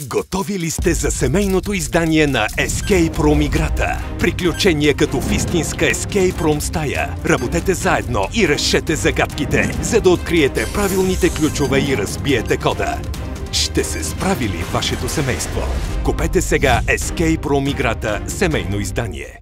Готови ли сте за семейното издание на Escape Room играта? Приключения като в истинска Escape Room стая. Работете заедно и решете загадките, за да откриете правилните ключове и разбиете кода. Ще се справи ли вашето семейство? Купете сега Escape Room играта семейно издание.